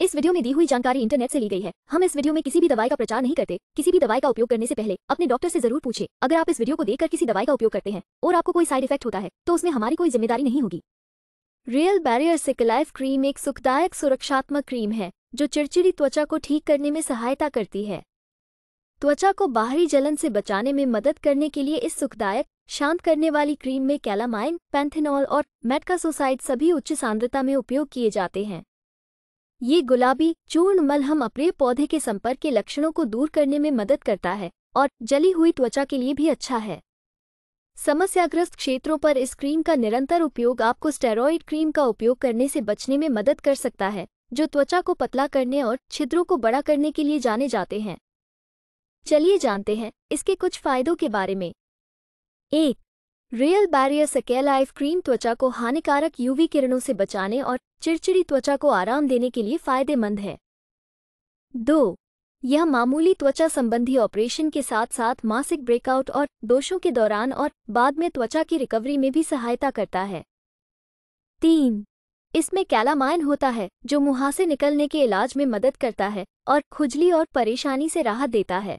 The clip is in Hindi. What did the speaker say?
इस वीडियो में दी हुई जानकारी इंटरनेट से ली गई है। हम इस वीडियो में किसी भी दवाई का प्रचार नहीं करते। किसी भी दवाई का उपयोग करने से पहले अपने डॉक्टर से ज़रूर पूछे। अगर आप इस वीडियो को देखकर किसी दवाई का उपयोग करते हैं और आपको कोई साइड इफ़ेक्ट होता है तो उसमें हमारी कोई ज़िम्मेदारी नहीं होगी। रियल बैरियर सिकलाइफ क्रीम एक सुखदायक सुरक्षात्मक क्रीम है, जो चिड़चिड़ी त्वचा को ठीक करने में सहायता करती है। त्वचा को बाहरी जलन से बचाने में मदद करने के लिए इस सुखदायक, शांत करने वाली क्रीम में कैलामाइन, पैंथेनॉल और मेटकासोसाइड सभी उच्च सांद्रता में उपयोग किए जाते हैं। ये गुलाबी, चूर्ण मलहम अप्रिय पौधे के संपर्क के लक्षणों को दूर करने में मदद करता है और जली हुई त्वचा के लिए भी अच्छा है। समस्याग्रस्त क्षेत्रों पर इस क्रीम का निरंतर उपयोग आपको स्टेरॉइड क्रीम का उपयोग करने से बचने में मदद कर सकता है, जो त्वचा को पतला करने और छिद्रों को बड़ा करने के लिए जाने जाते हैं। चलिए जानते हैं इसके कुछ फायदों के बारे में। एक रियल बैरियर सकेलाइफ क्रीम त्वचा को हानिकारक यूवी किरणों से बचाने और चिड़चिड़ी त्वचा को आराम देने के लिए फ़ायदेमंद है। दो, यह मामूली त्वचा संबंधी ऑपरेशन के साथ साथ मासिक ब्रेकआउट और दोषों के दौरान और बाद में त्वचा की रिकवरी में भी सहायता करता है। तीन, इसमें कैलामाइन होता है, जो मुहासे निकलने के इलाज में मदद करता है और खुजली और परेशानी से राहत देता है।